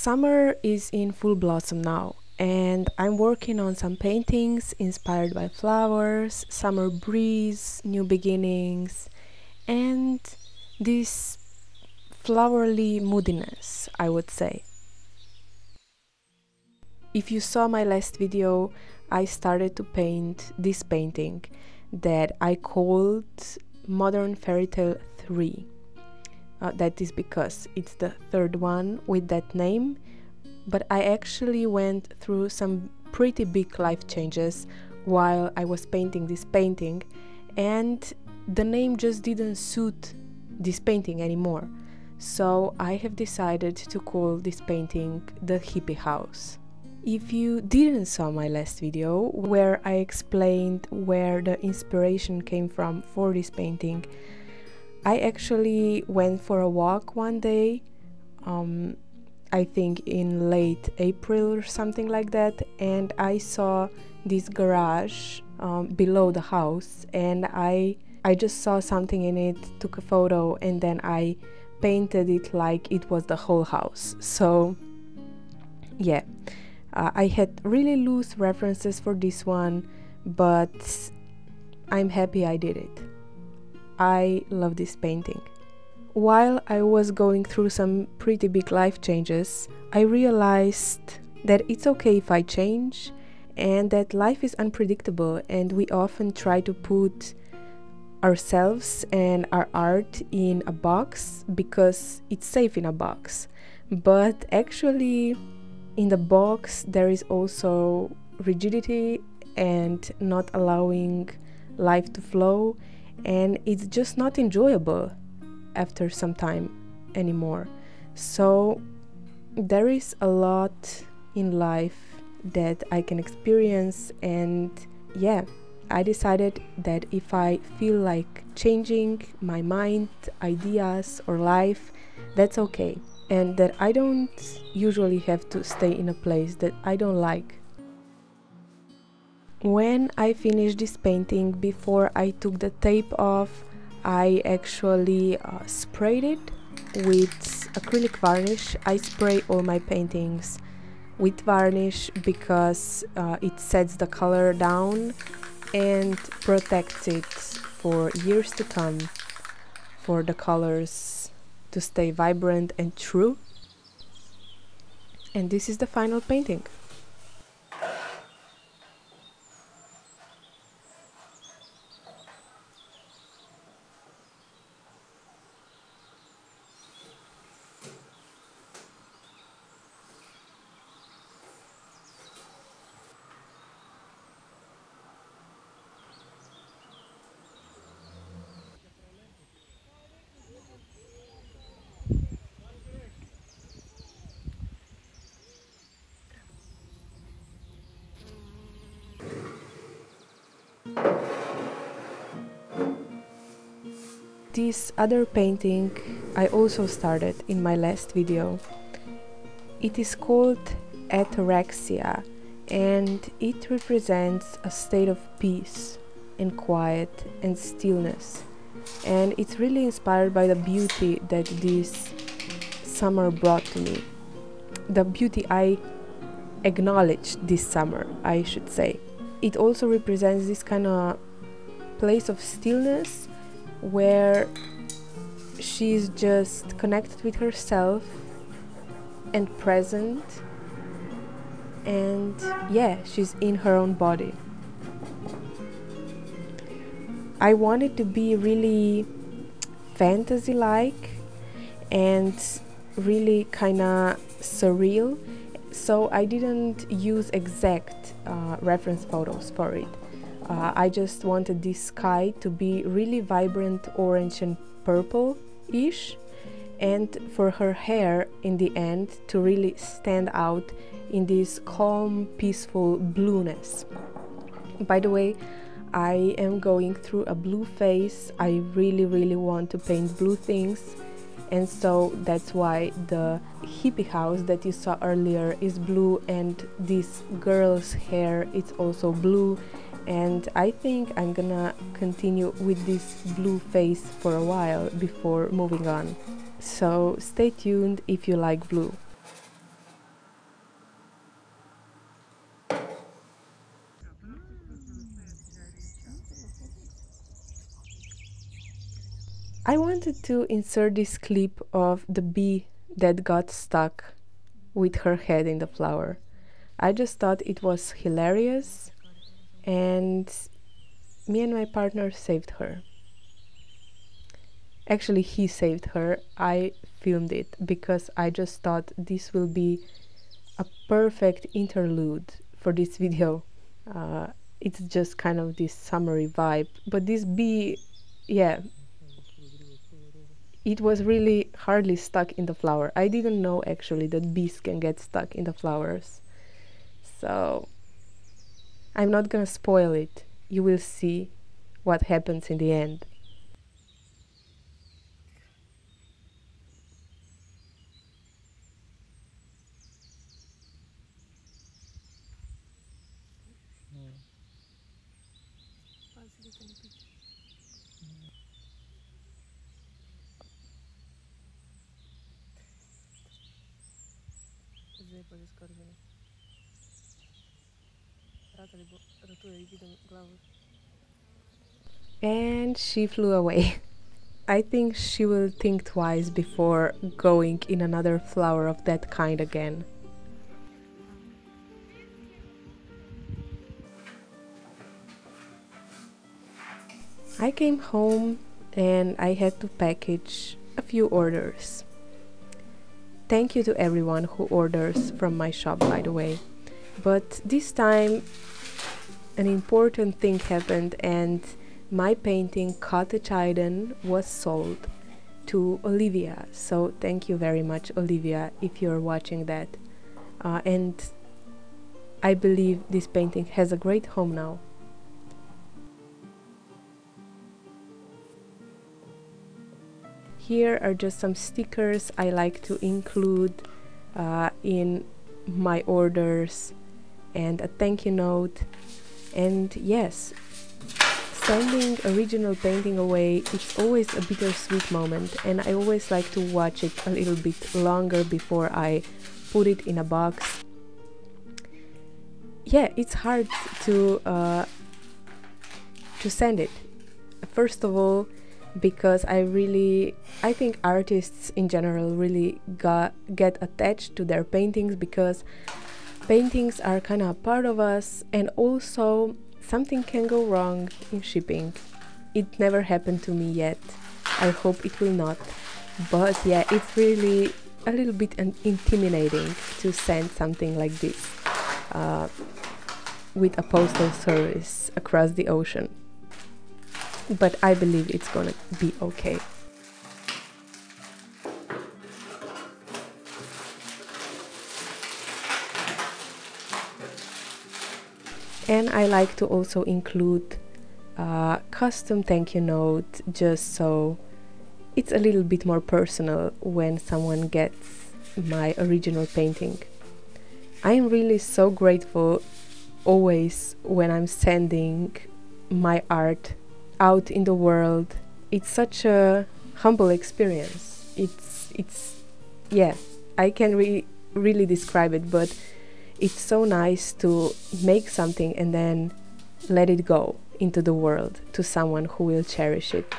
Summer is in full blossom now, and I'm working on some paintings inspired by flowers, summer breeze, new beginnings, and this flowery moodiness, I would say. If you saw my last video, I started to paint this painting that I called Modern Fairy Tale 3. Uh, that is because it's the third one with that name, but I actually went through some pretty big life changes while I was painting this painting, and the name just didn't suit this painting anymore. So I have decided to call this painting the Hippie House. If you didn't saw my last video where I explained where the inspiration came from for this painting, I actually went for a walk one day, um, I think in late April or something like that, and I saw this garage um, below the house, and I I just saw something in it, took a photo, and then I painted it like it was the whole house. So yeah, uh, I had really loose references for this one, but I'm happy I did it. I love this painting. While I was going through some pretty big life changes, I realized that it's okay if I change and that life is unpredictable and we often try to put ourselves and our art in a box because it's safe in a box. But actually, in the box, there is also rigidity and not allowing life to flow and it's just not enjoyable after some time anymore. So there is a lot in life that I can experience, and yeah, I decided that if I feel like changing my mind, ideas, or life, that's okay, and that I don't usually have to stay in a place that I don't like when I finished this painting, before I took the tape off, I actually uh, sprayed it with acrylic varnish. I spray all my paintings with varnish because uh, it sets the color down and protects it for years to come for the colors to stay vibrant and true. And this is the final painting. This other painting I also started in my last video. It is called Ataraxia and it represents a state of peace and quiet and stillness. And it's really inspired by the beauty that this summer brought to me. The beauty I acknowledged this summer, I should say. It also represents this kind of place of stillness where she's just connected with herself and present and yeah she's in her own body. I wanted to be really fantasy like and really kind of surreal so i didn't use exact uh, reference photos for it uh, I just wanted this sky to be really vibrant orange and purple-ish and for her hair in the end to really stand out in this calm, peaceful blueness. By the way, I am going through a blue phase. I really, really want to paint blue things, and so that's why the hippie house that you saw earlier is blue, and this girl's hair is also blue, and I think I'm gonna continue with this blue face for a while before moving on. So stay tuned if you like blue. I wanted to insert this clip of the bee that got stuck with her head in the flower. I just thought it was hilarious and me and my partner saved her. Actually, he saved her. I filmed it because I just thought this will be a perfect interlude for this video. Uh, it's just kind of this summery vibe, but this bee, yeah, it was really hardly stuck in the flower. I didn't know actually that bees can get stuck in the flowers. So I'm not gonna spoil it. You will see what happens in the end. And she flew away. I think she will think twice before going in another flower of that kind again. I came home and I had to package a few orders. Thank you to everyone who orders from my shop, by the way. But this time, an important thing happened, and my painting Cottage Iden was sold to Olivia. So, thank you very much, Olivia, if you're watching that. Uh, and I believe this painting has a great home now. Here are just some stickers I like to include uh, in my orders and a thank you note. And yes, sending original painting away, it's always a bittersweet moment and I always like to watch it a little bit longer before I put it in a box. Yeah, it's hard to uh, to send it. First of all, because I really I think artists in general really got get attached to their paintings because paintings are kind of part of us and also something can go wrong in shipping. It never happened to me yet. I hope it will not. But yeah, it's really a little bit intimidating to send something like this uh, with a postal service across the ocean but I believe it's gonna be okay. And I like to also include a custom thank you note just so it's a little bit more personal when someone gets my original painting. I am really so grateful always when I'm sending my art out in the world. It's such a humble experience. It's it's yeah, I can re- really describe it, but it's so nice to make something and then let it go into the world to someone who will cherish it.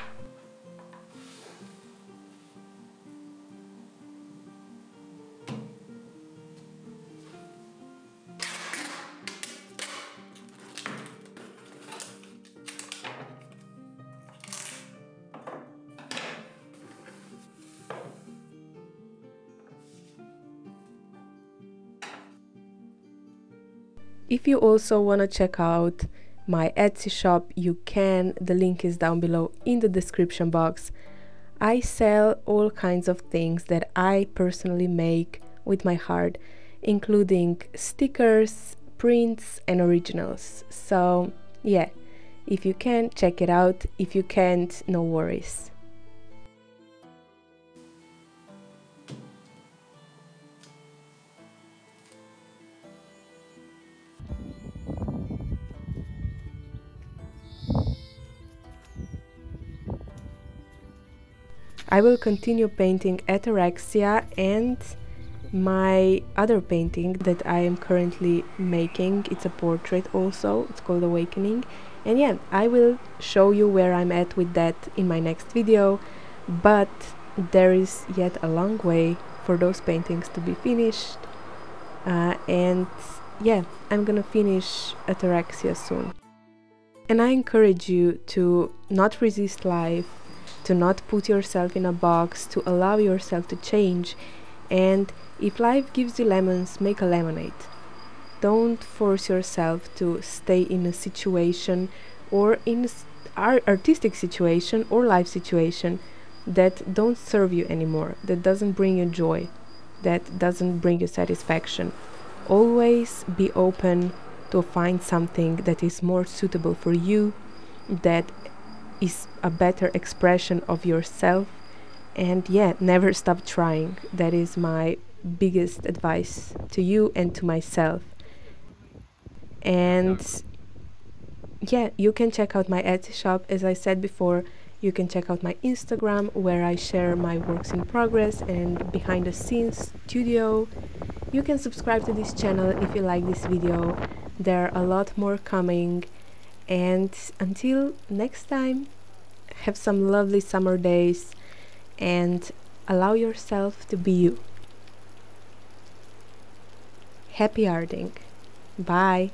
If you also want to check out my Etsy shop, you can. The link is down below in the description box. I sell all kinds of things that I personally make with my heart, including stickers, prints, and originals. So, yeah, if you can, check it out. If you can't, no worries. I will continue painting Ataraxia and my other painting that I am currently making. It's a portrait also, it's called Awakening. And yeah, I will show you where I'm at with that in my next video. but there is yet a long way for those paintings to be finished uh, and yeah i'm gonna finish ataraxia soon and i encourage you to not resist life to not put yourself in a box to allow yourself to change. And if life gives you lemons make a lemonade. Don't force yourself to stay in a situation or in an artistic situation or life situation that don't serve you anymore that doesn't bring you joy that doesn't bring you satisfaction. Always be open to find something that is more suitable for you that is a better expression of yourself and yeah never stop trying. That is my biggest advice to you and to myself. And yeah you can check out my etsy shop. As i said before you can check out my instagram where i share my works in progress and behind the scenes studio. You can subscribe to this channel if you like this video. There are a lot more coming and until next time have some lovely summer days and allow yourself to be you. Happy arting bye